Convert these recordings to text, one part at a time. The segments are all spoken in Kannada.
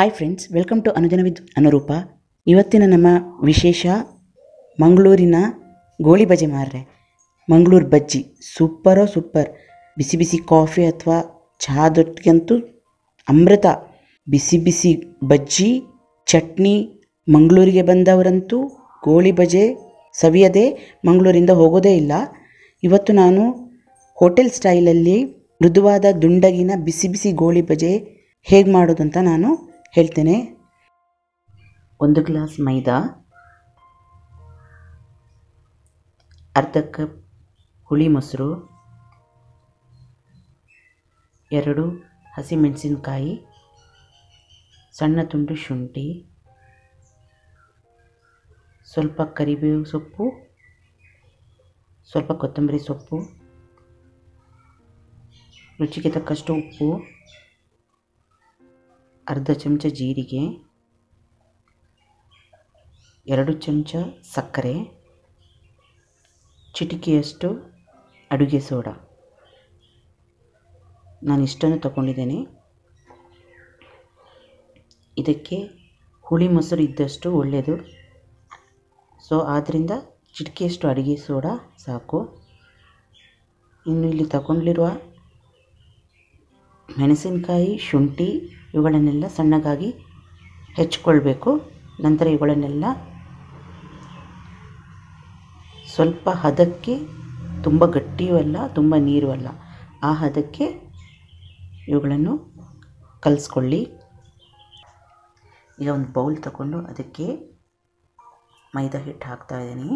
Hi friends welcome to ಅನುಜನ with ಅನುರೂಪ ಇವತ್ತಿನ ನಮ್ಮ ವಿಶೇಷ ಮಂಗಳೂರಿನ ಗೋಳಿ ಬಜೆ ಮಾರ್ರೆ. ಮಂಗಳೂರು ಬಜ್ಜಿ. ಸೂಪರೋ ಸೂಪರ್ ಬಿಸಿ ಬಿಸಿ ಕಾಫಿ ಅಥವಾ ಚಹಾದೊಟ್ಟಿಗಂತೂ ಅಮೃತ. ಬಿಸಿ ಬಿಸಿ ಬಜ್ಜಿ, ಚಟ್ನಿ ಮಂಗಳೂರಿಗೆ ಬಂದವರಂತೂ ಗೋಳಿ ಬಜೆ ಸವಿಯದೆ ಮಂಗಳೂರಿಂದ ಹೋಗೋದೇ ಇಲ್ಲ. ಇವತ್ತು ನಾನು ಹೋಟೆಲ್ ಸ್ಟೈಲಲ್ಲಿ ಮೃದುವಾದ ದುಂಡಗಿನ ಬಿಸಿ ಬಿಸಿ ಗೋಳಿ ಬಜೆ ಹೇಗೆ ಮಾಡೋದು ಅಂತ ನಾನು ಹೇಳ್ತೇನೆ. ಒಂದು ಗ್ಲಾಸ್ ಮೈದಾ, ಅರ್ಧ ಕಪ್ ಹುಳಿ ಮೊಸರು, ಎರಡು ಹಸಿಮೆಣಸಿನಕಾಯಿ, ಸಣ್ಣ ತುಂಡು ಶುಂಠಿ, ಸ್ವಲ್ಪ ಕರಿಬೇವು ಸೊಪ್ಪು, ಸ್ವಲ್ಪ ಕೊತ್ತಂಬರಿ ಸೊಪ್ಪು, ರುಚಿಗೆ ತಕ್ಕಷ್ಟು ಉಪ್ಪು ಅರ್ಧ ಚಮಚ ಜೀರಿಗೆ, ಎರಡು ಚಮಚ ಸಕ್ಕರೆ, ಚಿಟಿಕೆಯಷ್ಟು ಅಡುಗೆ ಸೋಡಾ. ನಾನು ಇಷ್ಟನ್ನು ತಗೊಂಡಿದ್ದೇನೆ. ಇದಕ್ಕೆ ಹುಳಿ ಮೊಸರು ಇದ್ದಷ್ಟು ಒಳ್ಳೆಯದು. ಸೊ ಆದ್ದರಿಂದ ಚಿಟಿಕೆಯಷ್ಟು ಅಡುಗೆ ಸೋಡಾ ಸಾಕು. ಇನ್ನು ಇಲ್ಲಿ ತಗೊಂಡಿರುವ ಮೆಣಸಿನಕಾಯಿ, ಶುಂಠಿ ಇವುಗಳನ್ನೆಲ್ಲ ಸಣ್ಣಗಾಗಿ ಹೆಚ್ಕೊಳ್ಬೇಕು. ನಂತರ ಇವುಗಳನ್ನೆಲ್ಲ ಸ್ವಲ್ಪ ಹದಕ್ಕೆ ತುಂಬ ಗಟ್ಟಿಯೂ ಅಲ್ಲ, ತುಂಬ ನೀರು ಅಲ್ಲ. ಆ ಹದಕ್ಕೆ ಇವುಗಳನ್ನು ಕಲಿಸ್ಕೊಳ್ಳಿ. ಈಗ ಒಂದು ಬೌಲ್ ತಗೊಂಡು ಅದಕ್ಕೆ ಮೈದಾ ಹಿಟ್ಟು ಹಾಕ್ತಾ ಇದ್ದೀನಿ.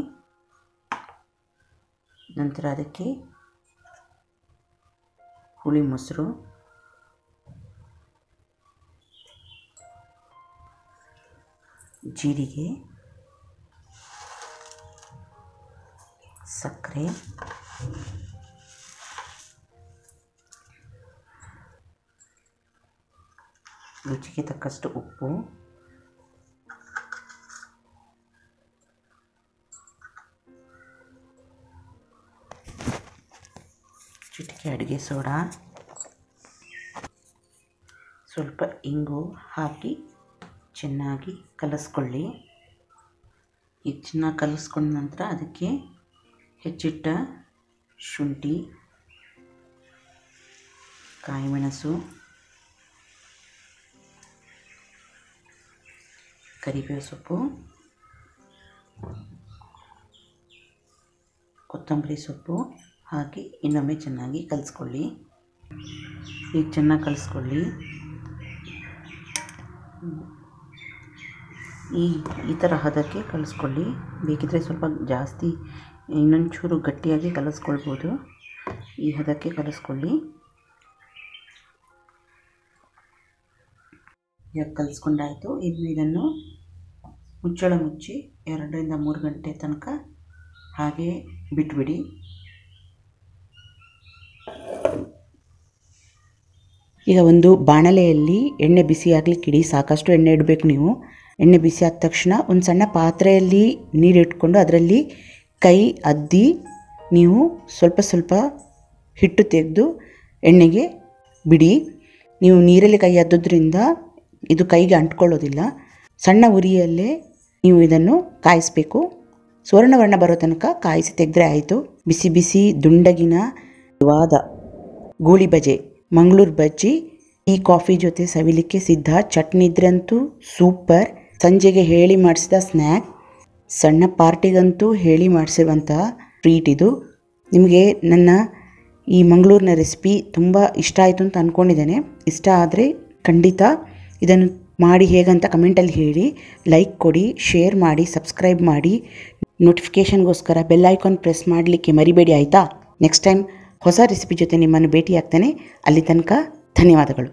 ನಂತರ ಅದಕ್ಕೆ ಹುಳಿ ಮೊಸರು ಜೀರಿಗೆ ಸಕ್ಕರೆ ರುಚಿಗೆ ತಕ್ಕಷ್ಟು ಉಪ್ಪು ಚಿಟಿಕೆ ಅಡುಗೆ ಸೋಡಾ ಸ್ವಲ್ಪ ಇಂಗು ಹಾಕಿ ಚೆನ್ನಾಗಿ ಕಲಸ್ಕೊಳ್ಳಿ. ಈಗ ಚೆನ್ನಾಗಿ ಕಲಿಸ್ಕೊಂಡ ನಂತರ ಅದಕ್ಕೆ ಹೆಚ್ಚಿಟ್ಟ ಶುಂಠಿ, ಕಾಯಿಮೆಣಸು, ಕರಿಬೇವು ಸೊಪ್ಪು, ಕೊತ್ತಂಬರಿ ಸೊಪ್ಪು ಹಾಕಿ ಇನ್ನೊಮ್ಮೆ ಚೆನ್ನಾಗಿ ಕಲಿಸ್ಕೊಳ್ಳಿ. ಈಗ ಚೆನ್ನಾಗಿ ಕಲಿಸ್ಕೊಳ್ಳಿ. ಈ ಈ ಥರ ಹದಕ್ಕೆ ಕಲಿಸ್ಕೊಳ್ಳಿ. ಬೇಕಿದ್ದರೆ ಸ್ವಲ್ಪ ಜಾಸ್ತಿ, ಇನ್ನೊಂಚೂರು ಗಟ್ಟಿಯಾಗಿ ಕಲಿಸ್ಕೊಳ್ಬೋದು. ಈ ಹದಕ್ಕೆ ಕಲಿಸ್ಕೊಳ್ಳಿ. ಈಗ ಕಲಿಸ್ಕೊಂಡಾಯಿತು. ಇನ್ನು ಇದನ್ನು ಮುಚ್ಚಳ ಮುಚ್ಚಿ ಎರಡರಿಂದ ಮೂರು ಗಂಟೆ ತನಕ ಹಾಗೆ ಬಿಟ್ಬಿಡಿ. ಈಗ ಒಂದು ಬಾಣಲೆಯಲ್ಲಿ ಎಣ್ಣೆ ಬಿಸಿ ಕಿಡಿ ಸಾಕಷ್ಟು ಎಣ್ಣೆ ಇಡಬೇಕು ನೀವು. ಎಣ್ಣೆ ಬಿಸಿ ಆದ ತಕ್ಷಣ ಒಂದು ಸಣ್ಣ ಪಾತ್ರೆಯಲ್ಲಿ ನೀರು ಇಟ್ಕೊಂಡು ಅದರಲ್ಲಿ ಕೈ ಅದ್ದಿ ನೀವು ಸ್ವಲ್ಪ ಸ್ವಲ್ಪ ಹಿಟ್ಟು ತೆಗೆದು ಎಣ್ಣೆಗೆ ಬಿಡಿ. ನೀವು ನೀರಲ್ಲಿ ಕೈ ಅದ್ದೋದ್ರಿಂದ ಇದು ಕೈಗೆ ಅಂಟ್ಕೊಳ್ಳೋದಿಲ್ಲ. ಸಣ್ಣ ಉರಿಯಲ್ಲೇ ನೀವು ಇದನ್ನು ಕಾಯಿಸಬೇಕು. ಸುವರ್ಣವರ್ಣ ಬರೋ ತನಕ ಕಾಯಿಸಿ ತೆಗೆದ್ರೆ ಆಯಿತು. ಬಿಸಿ ಬಿಸಿ ದುಂಡಗಿನ ವಾದ. ಗೂಳಿ ಬಜೆ, ಮಂಗಳೂರು ಬಜ್ಜಿ ಈ ಕಾಫಿ ಜೊತೆ ಸವಿಲಿಕ್ಕೆ ಸಿದ್ಧ. ಚಟ್ನಿ ಇದ್ರಂತೂ ಸೂಪರ್. ಸಂಜೆಗೆ ಹೇಳಿ ಮಾಡಿಸಿದ ಸ್ನ್ಯಾಕ್, ಸಣ್ಣ ಪಾರ್ಟಿಗಂತೂ ಹೇಳಿ ಮಾಡಿಸಿರುವಂಥ ಟ್ರೀಟ್ ಇದು. ನಿಮಗೆ ನನ್ನ ಈ ಮಂಗಳೂರಿನ ರೆಸಿಪಿ ತುಂಬ ಇಷ್ಟ ಆಯಿತು ಅಂತ ಅಂದ್ಕೊಂಡಿದ್ದೇನೆ ಇಷ್ಟ ಆದರೆ ಖಂಡಿತ ಇದನ್ನು ಮಾಡಿ ಹೇಗಂತ ಕಮೆಂಟಲ್ಲಿ ಹೇಳಿ. ಲೈಕ್ ಕೊಡಿ ಶೇರ್ ಮಾಡಿ ಸಬ್ಸ್ಕ್ರೈಬ್ ಮಾಡಿ. ನೋಟಿಫಿಕೇಷನ್ಗೋಸ್ಕರ ಬೆಲ್ ಐಕಾನ್ ಪ್ರೆಸ್ ಮಾಡಲಿಕ್ಕೆ ಮರಿಬೇಡಿ ಆಯಿತಾ? ನೆಕ್ಸ್ಟ್ ಟೈಮ್ ಹೊಸ ರೆಸಿಪಿ ಜೊತೆ ನಿಮ್ಮನ್ನು ಭೇಟಿಯಾಗ್ತೇನೆ. ಅಲ್ಲಿ ತನಕ ಧನ್ಯವಾದಗಳು.